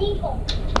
Đi.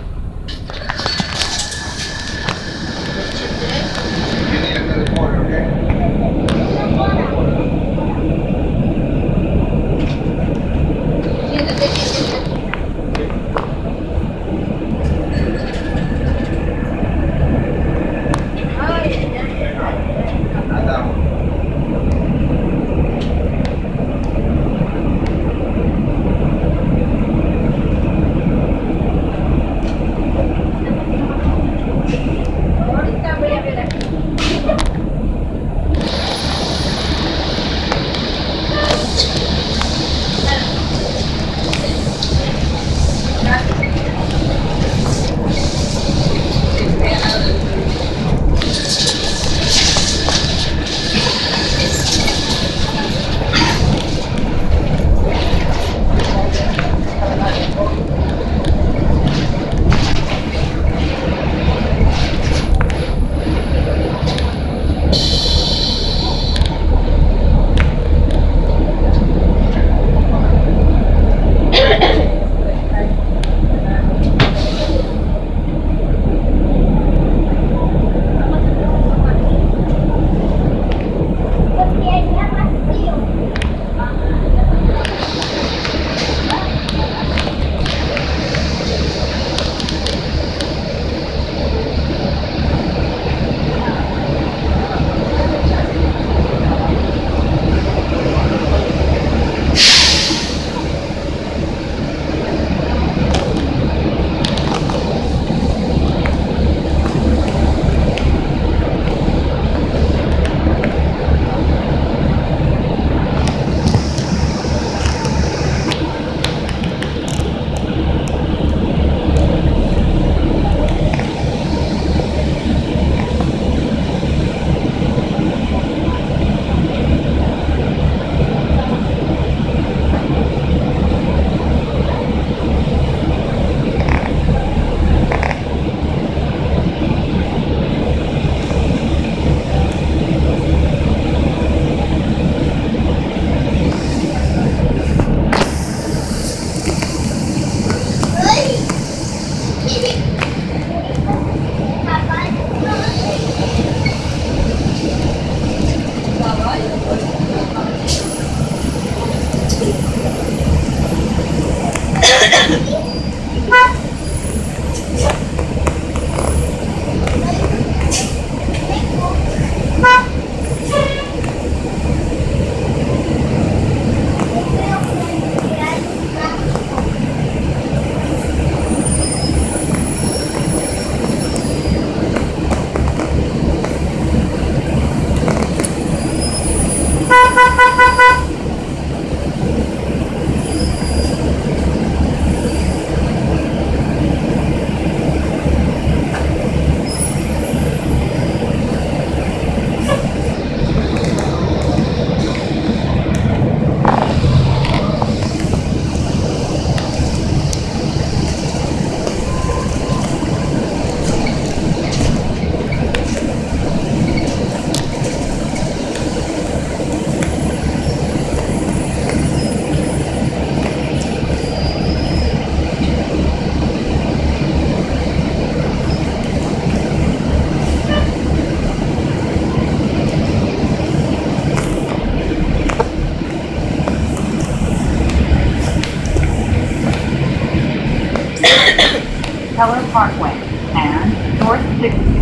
Parkway and North 6th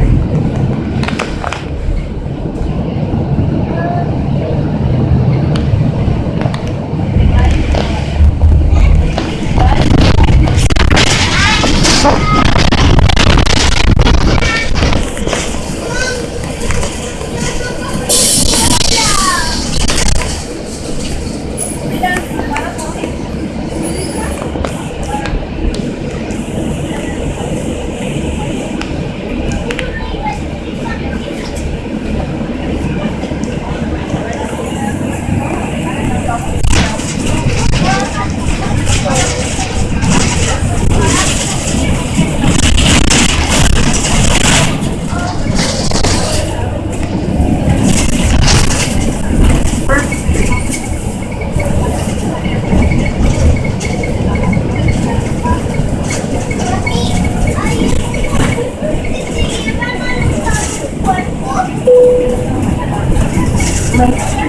place.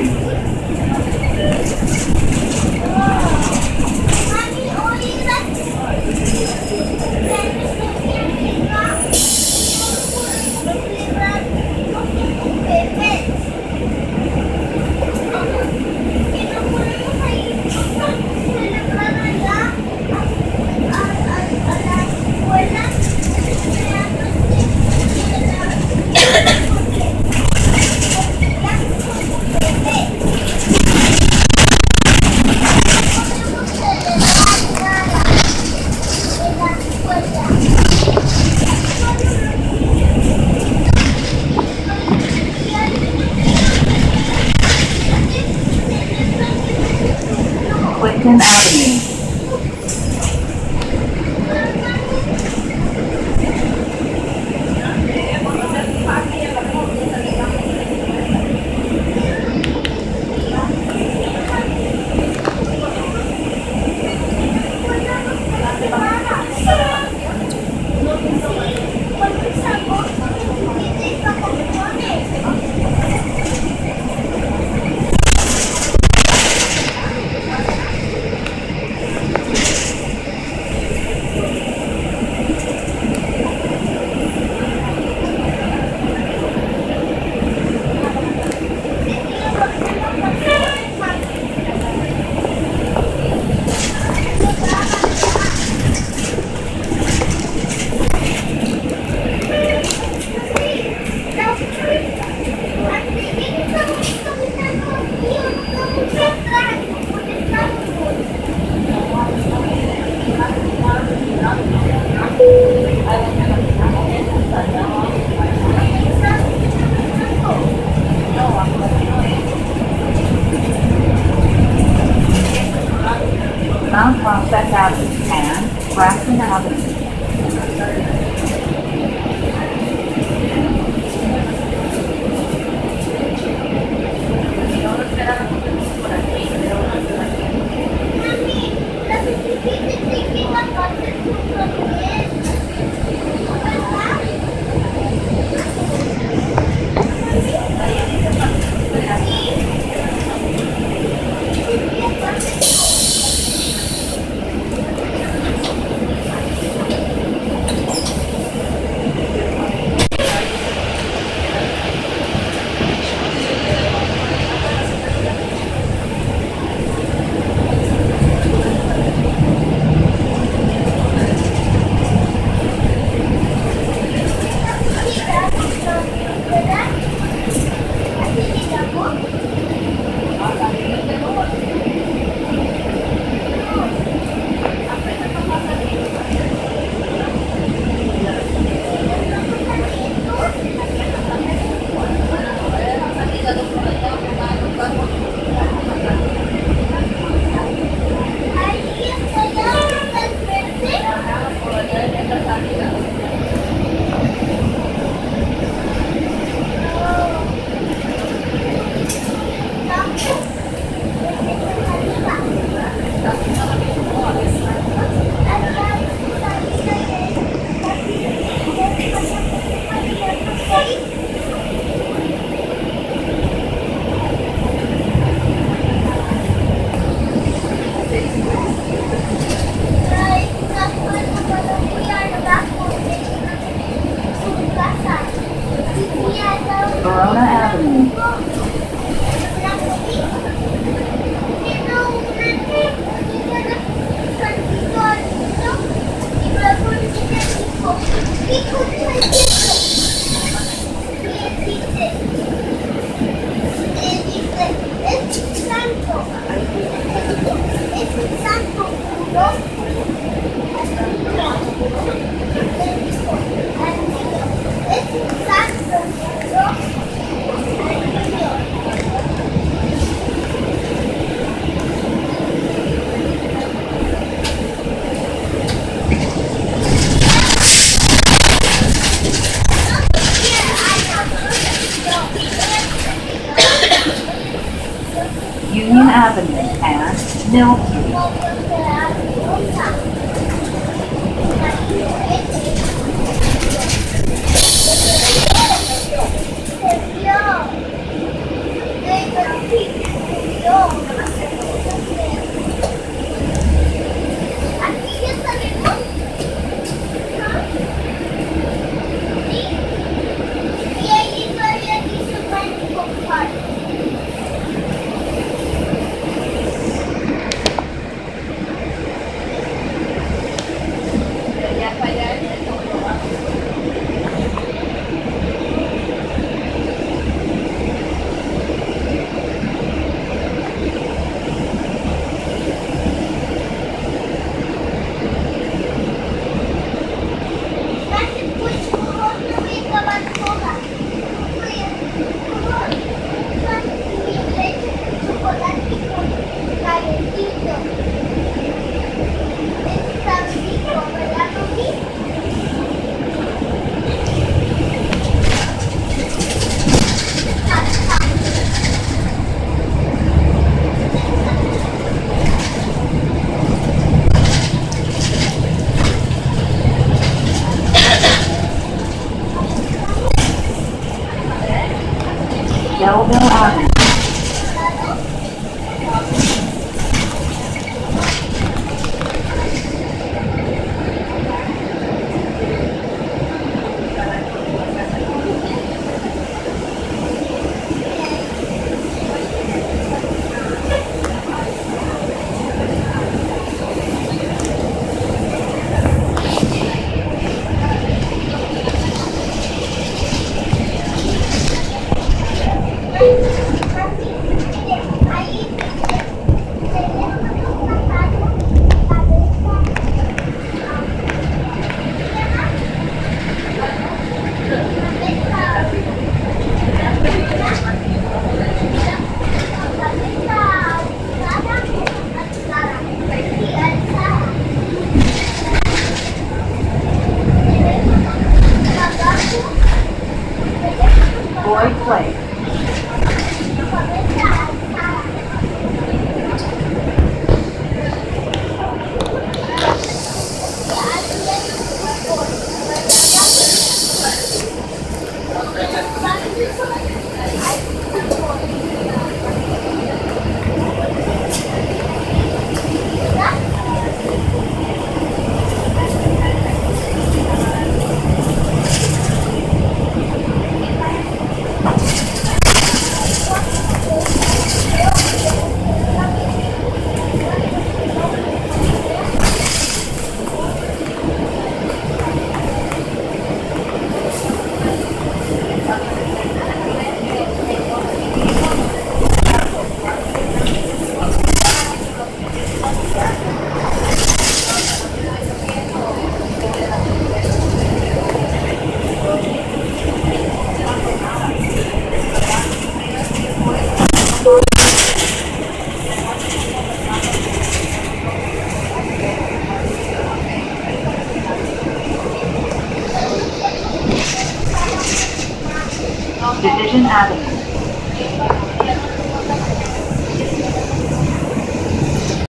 Union Avenue and Mill Street.